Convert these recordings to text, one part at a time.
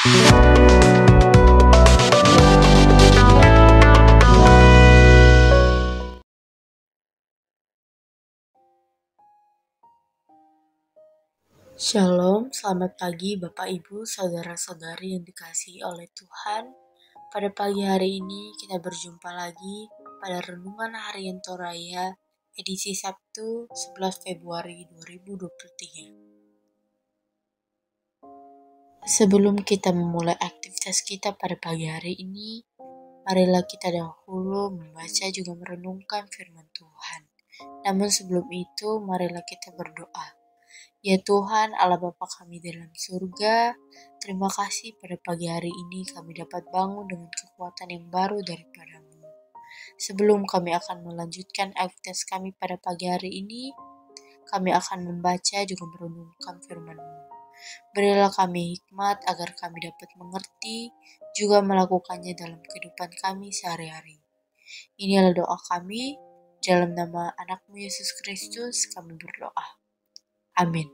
Shalom, selamat pagi Bapak Ibu, saudara-saudari yang dikasihi oleh Tuhan. Pada pagi hari ini kita berjumpa lagi pada Renungan Harian Toraya edisi Sabtu 11 Februari 2023. Sebelum kita memulai aktivitas kita pada pagi hari ini, marilah kita dahulu membaca juga merenungkan firman Tuhan. Namun sebelum itu, marilah kita berdoa. Ya Tuhan, Allah Bapa kami dalam surga, terima kasih pada pagi hari ini kami dapat bangun dengan kekuatan yang baru daripadamu. Sebelum kami akan melanjutkan aktivitas kami pada pagi hari ini, kami akan membaca juga merenungkan firman-Mu. Berilah kami hikmat agar kami dapat mengerti, juga melakukannya dalam kehidupan kami sehari-hari. Inilah doa kami, dalam nama anakmu Yesus Kristus kami berdoa. Amin.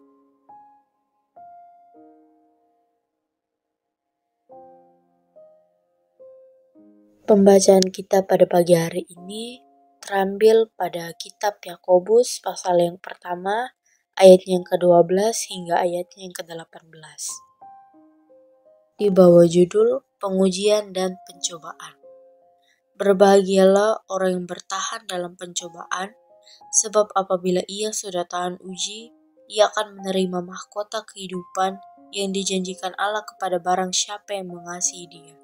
Pembacaan kita pada pagi hari ini terambil pada kitab Yakobus pasal yang pertama, ayat yang ke-12 hingga ayat yang ke-18. Di bawah judul Pengujian dan Pencobaan. Berbahagialah orang yang bertahan dalam pencobaan, sebab apabila ia sudah tahan uji, ia akan menerima mahkota kehidupan yang dijanjikan Allah kepada barang siapa yang mengasihi dia.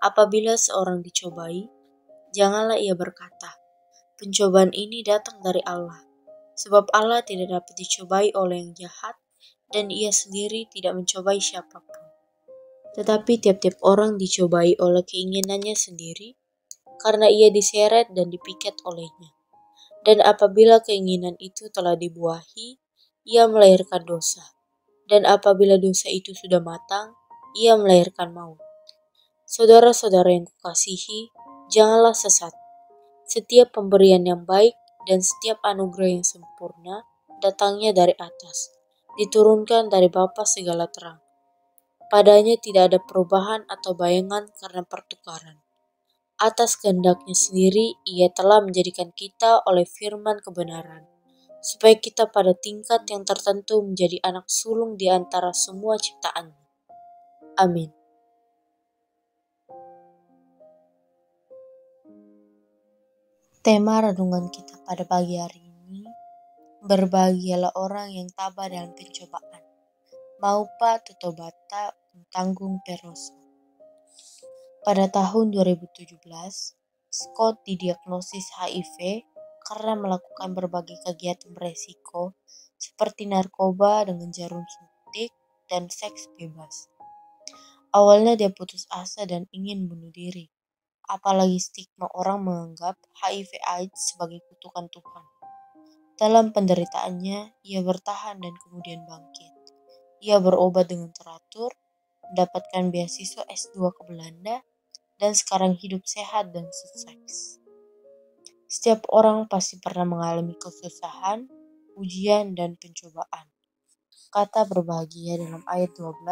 Apabila seorang dicobai, janganlah ia berkata, pencobaan ini datang dari Allah, sebab Allah tidak dapat dicobai oleh yang jahat, dan ia sendiri tidak mencobai siapa pun. Tetapi tiap-tiap orang dicobai oleh keinginannya sendiri, karena ia diseret dan dipikat olehnya. Dan apabila keinginan itu telah dibuahi, ia melahirkan dosa. Dan apabila dosa itu sudah matang, ia melahirkan maut. Saudara-saudara yang kukasihi, janganlah sesat. Setiap pemberian yang baik dan setiap anugerah yang sempurna datangnya dari atas, diturunkan dari Bapa segala terang. Padanya tidak ada perubahan atau bayangan karena pertukaran. Atas kehendaknya sendiri, ia telah menjadikan kita oleh firman kebenaran supaya kita pada tingkat yang tertentu menjadi anak sulung di antara semua ciptaan. Amin. Tema renungan kita pada pagi hari ini, berbahagialah orang yang tabah dalam pencobaan. Maupa tutobata tanggung peroso. Pada tahun 2017, Scott didiagnosis HIV karena melakukan berbagai kegiatan beresiko seperti narkoba dengan jarum suntik dan seks bebas. Awalnya dia putus asa dan ingin bunuh diri, apalagi stigma orang menganggap HIV AIDS sebagai kutukan Tuhan. Dalam penderitaannya, ia bertahan dan kemudian bangkit. Ia berobat dengan teratur, mendapatkan beasiswa S2 ke Belanda, dan sekarang hidup sehat dan sukses. Setiap orang pasti pernah mengalami kesusahan, ujian, dan pencobaan. Kata berbahagia dalam ayat 12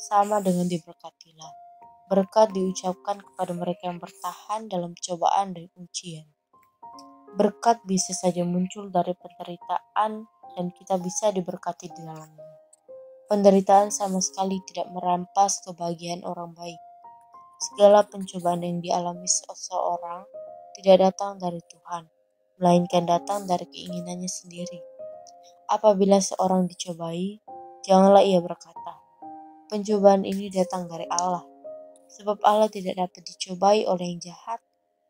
sama dengan diberkatilah. Berkat diucapkan kepada mereka yang bertahan dalam cobaan dan ujian. Berkat bisa saja muncul dari penderitaan dan kita bisa diberkati di dalamnya. Penderitaan sama sekali tidak merampas kebahagiaan orang baik. Segala pencobaan yang dialami seseorang tidak datang dari Tuhan, melainkan datang dari keinginannya sendiri. Apabila seorang dicobai, janganlah ia berkata, "Pencobaan ini datang dari Allah," sebab Allah tidak dapat dicobai oleh yang jahat,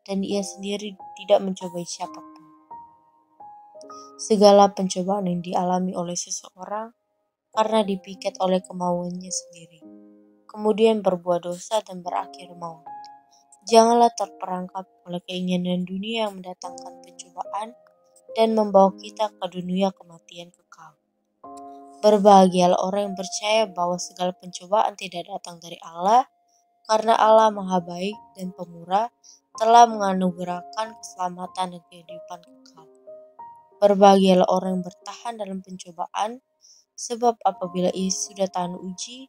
dan Ia sendiri tidak mencobai siapa pun. Segala pencobaan yang dialami oleh seseorang karena dipikat oleh kemauannya sendiri, kemudian berbuat dosa dan berakhir maut. Janganlah terperangkap oleh keinginan dunia yang mendatangkan pencobaan dan membawa kita ke dunia kematian kekal. Berbahagialah orang yang percaya bahwa segala pencobaan tidak datang dari Allah, karena Allah Maha Baik dan Pemurah telah menganugerahkan keselamatan dan kehidupan kekal. Berbahagialah orang yang bertahan dalam pencobaan, sebab apabila ia sudah tahan uji,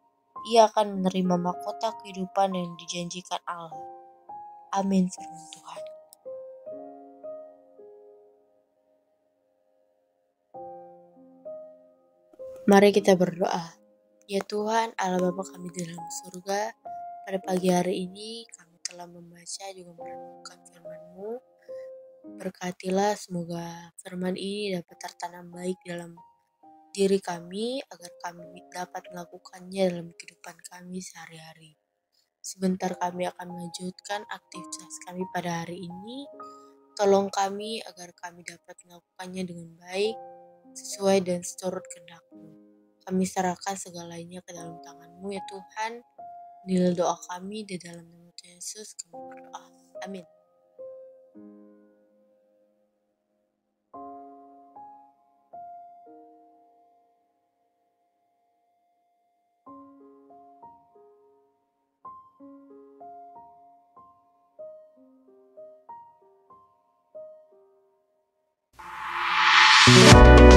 ia akan menerima mahkota kehidupan yang dijanjikan Allah. Amin firman Tuhan. Mari kita berdoa. Ya Tuhan, Allah Bapa kami di dalam surga, pada pagi hari ini kami telah membaca juga merenungkan firman-Mu. Berkatilah semoga firman ini dapat tertanam baik dalam diri kami agar kami dapat melakukannya dalam kehidupan kami sehari-hari. Sebentar kami akan melanjutkan aktivitas kami pada hari ini. Tolong kami agar kami dapat melakukannya dengan baik, sesuai dan seturut kehendak-Mu. Kami serahkan segalanya ke dalam tangan-Mu ya Tuhan. Inilah doa kami di dalam nama Tuhan Yesus kami berdoa. Amin. Thank